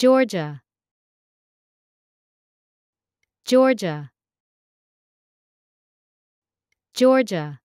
Georgia, Georgia, Georgia.